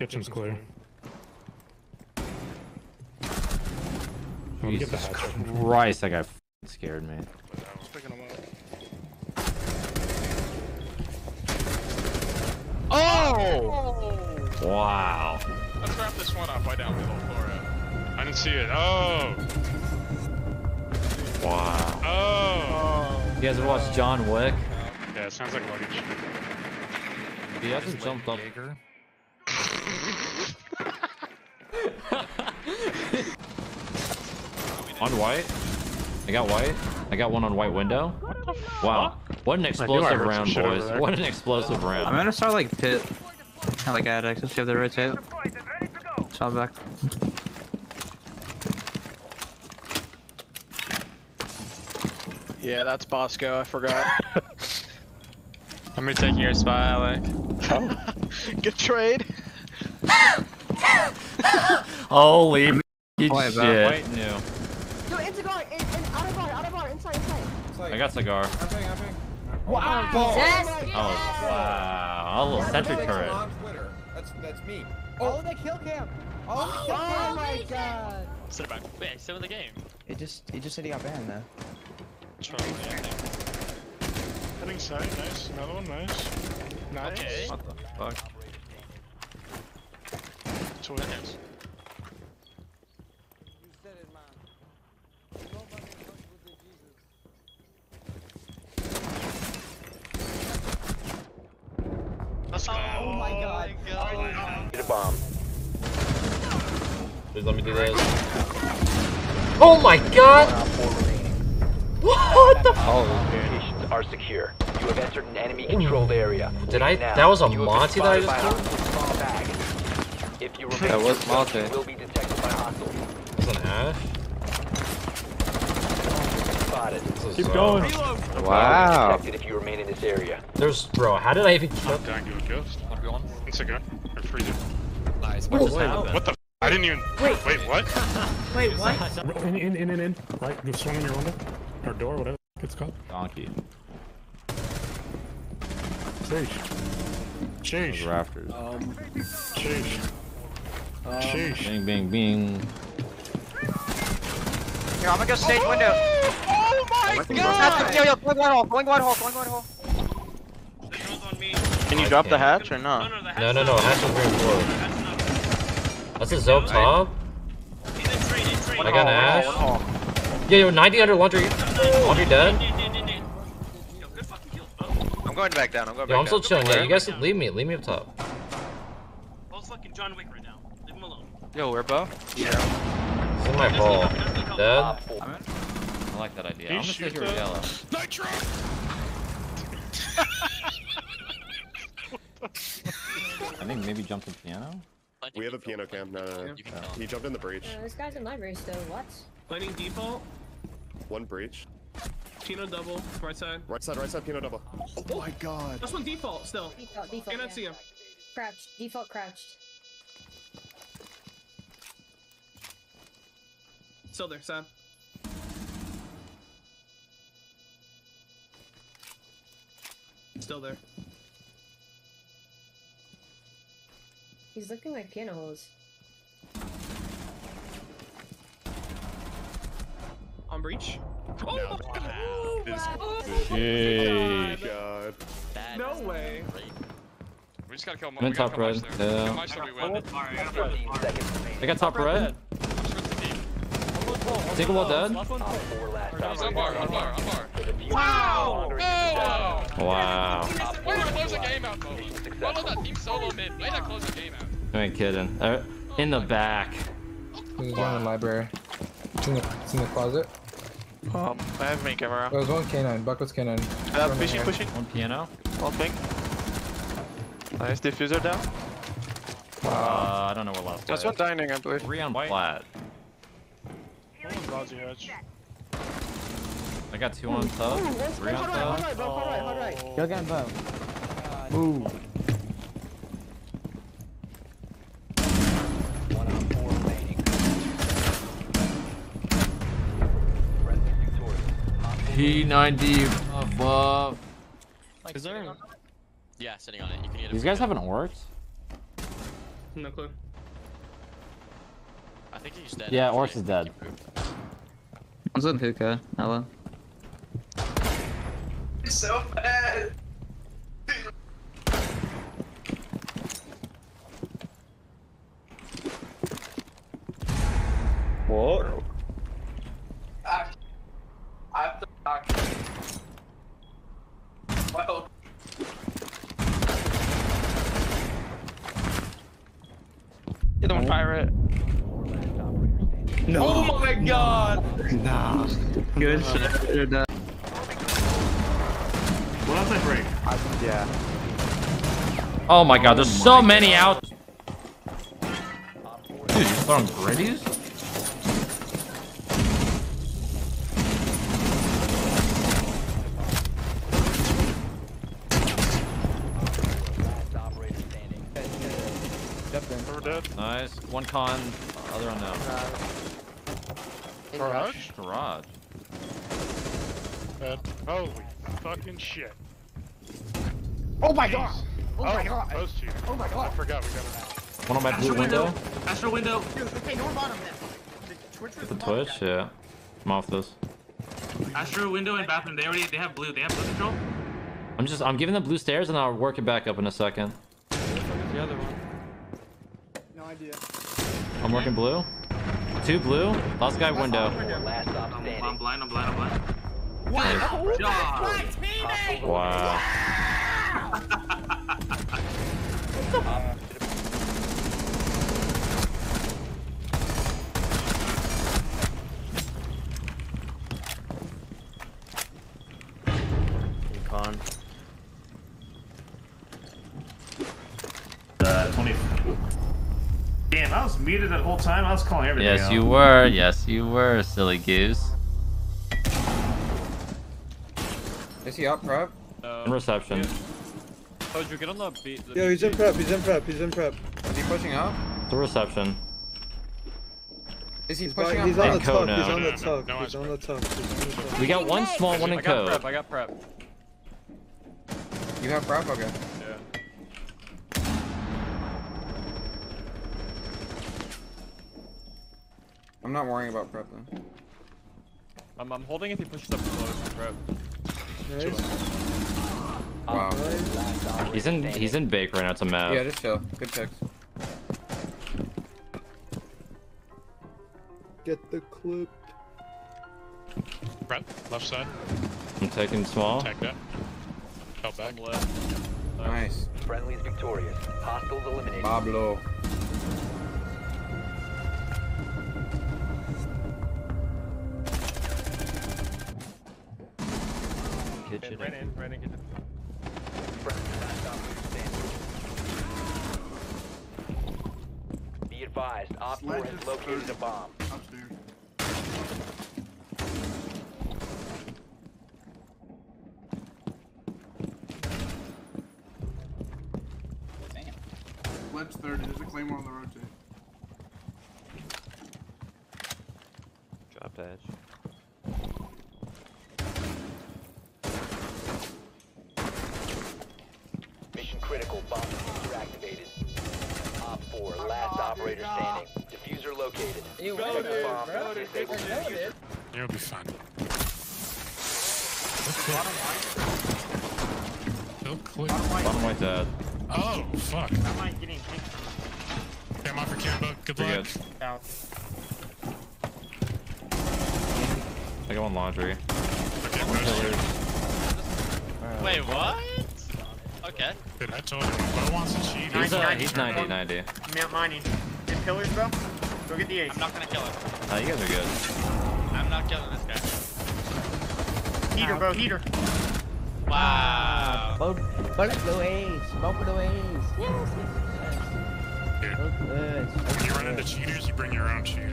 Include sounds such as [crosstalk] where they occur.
Kitchen's clear. Let me get the Jesus. Christ, that guy f***ing scared me. Picking them up. Oh! Wow. Let's wrap this one up. Why down below Cora? I didn't see it. Oh! Wow. Oh! You guys ever watched John Wick? Yeah, it sounds like luggage. He hasn't jumped up. [laughs] on white. I got white. I got one on white window. Wow. What an explosive round, shit boys. What an explosive round. I'm gonna start like pit. I like addicts. Let's see if they rotate. Shot back. Yeah, that's Bosco. I forgot. [laughs] I'm retaking your spot, Alec. [laughs] Good trade. Holy f***ing Play shit. back. White new. No, into guard, in, in, out of guard, out of guard, inside, inside. I got cigar. Wow, Oh, oh, oh, oh wow. A little sentry turret. That's that's me. Oh, the kill cam. Oh, oh my god. Sit back. Wait, still in the game. It just it just said he got banned though. Charlie, I think. Heading side. Nice. Another one. Nice. Nice. Okay. What the fuck? So what- Yes. Let's. Oh my god. Need a bomb. Please let me do this. Oh my god! One op four remaining. What the f- All locations are secure. You have entered an enemy controlled area. Did I- that was a You have been Monty that I just by killed? hostiles. Fall back. If you remain That was Monty. you will be detected by hostiles. This is an Ash? Spotted. This Keep uh, going. You will be Wow. if you remain in this area. There's, bro, how did I even kill? Did I do a ghost? One v one. It's a gun. Or freezer. Nice. What just What the? F I didn't even. Wait. Wait. What? [laughs] Wait, what? In, in, in, in, in. Right, you swung in your window. Or door, whatever it's called. Donkey. Sheesh. Sheesh. rafters. Um. Sheesh. Um, Sheesh. Bing, bing, bing. Here, I'm gonna go stage window. Oh my Yo, yo, yo, going wide hole, going wide hole, going wide hole. Can you drop the hatch or not? No, no, no, hatch is green floor. That's a Zoe top. I got an Ash. Yeah, yo, 90 under laundry. Laundry dead. I'm going back down. I'm going Yo, I'm still chilling. Yeah, you guys leave me. Leave me up top. Yo, we're both. This is my ball. Dead. Op four. I like that idea. You I'm gonna stay shoot here with yellow. Nitro. I think maybe jump to piano. We have a piano cam. No, no, no. You can. He jumped in the breach. Uh, this guy's in library still, what? Planning default, One breach. Chino double, right side. Right side, right side, piano double. Oh my god. That's one default still. Default, default. Cannot yeah. see him. Crouched, default crouched. Still there, Sam. Still there. He's looking like piano holes. On breach. Oh No, my that is- Oh Yay. God. That No way. great. We just gotta kill. I'm in top red. Mice. Yeah. Kill Mice so we win. 15. I got top red. Just with. Take a wall dead. Op four last He's on bar. On bar. On bar. For the defuser. Wow! Laundering success. Oh! Wow. Way to close the game out, Mo. Mission Follow that team solo mid. Way to close the game out. I ain't kidding. Uh, in the back. There's one in the library. It's in the, it's in the closet. Um, I have main camera. There was one canine. Bucket's canine. Uh, pushing, here. pushing. One piano. One ping. Nice defuser down. Uh, I don't know what last. That's guy one dining, I believe. Three on flat. Lousy edge. I got two on top. Ooh, one, Three one, on hard right, hard top. right, bro, hard right, hard right. You'll get both. Ooh. One op four remaining. P90 above. Is there? Yeah, sitting on it. You can either. These guys haven't worked. No clue. I think he's dead. Yeah, actually. Ors is dead. One's on hookah. Hello. So bad. What? I have to talk. Well. Hit one oh. pirate. No. Oh my god! Nah. Good shit. You're done. What I? Yeah. Oh my god, there's so oh many out. Dude, you throwing gritties? Last operator standing. We're dead. Nice. One con, other unknown. Garage? Garage. Dead. Holy fucking shit. Oh my god! Oh Oh, my god! Those two. Oh my god! I forgot we got it. One on my blue Astro window. window. Astro window. Dude, okay, north bottom then. The Twitch was The bottom Twitch, guy. yeah. I'm off this. Astro window and bathroom. They already they have blue. They have blue control. I'm just, I'm giving the blue stairs and I'll work it back up in a second. The other one. No idea. I'm working blue. Two blue. Last guy window. Four last stop I'm, standing. I'm blind. I'm blind. Blind. What? God. My teammate! Wow. Con. Uh, 20. Damn, I was muted that whole time. I was calling everything Yes, out. you were. Yes, you were, silly goose. Is he up prep? Uh, in reception. Oh, did you get on the beat? Yo, he's in prep. He's in prep. He's in prep. Is he pushing up? The reception. Is he He's pushing by- up? he's on the code tuck. He's now. on No, the no, no, tuck. He's on the tuck. We got one small, one in I got code. prep. I got prep. You have prep? Okay. Yeah. I'm not worrying about prep then. I'm, I'm holding if he pushes up close for prep. Wow. He's in, he's in bake right now. It's a map. Yeah, just chill. Good picks. Get the clip. Brett, left side. I'm taking small. Tagged that. Fell back. I'm left. Nice. Friendly's victorious. Hostiles eliminated. Pablo. Kitchen. Ran in. Ran in. Get Friendly last operator standing. Be advised, Op 4 has located a bomb. Ledge 30. There's a claymore on the road too. Operator standing. Defuser located. You Protect the bomb. Disable defuser. You'll be fine. Still clear. Bottom right dead. Oh, fuck. Am getting Okay, I'm off for Kimbo. Good Pretty luck. good. out? I got one laundry. Okay, push. Wait, what? Okay. Dude, I told him. Bo wants to cheat. He's, uh, 90, he's 90, 90. Mount mining. Get pillars, bro. Go get the ace. I'm not gonna kill him. Uh, you guys are good. I'm not killing this guy. Heater, bro. Heater. Wow. Both, both the ways. Both the ways. Yes, Dude, when you run into cheaters, you bring your own cheat.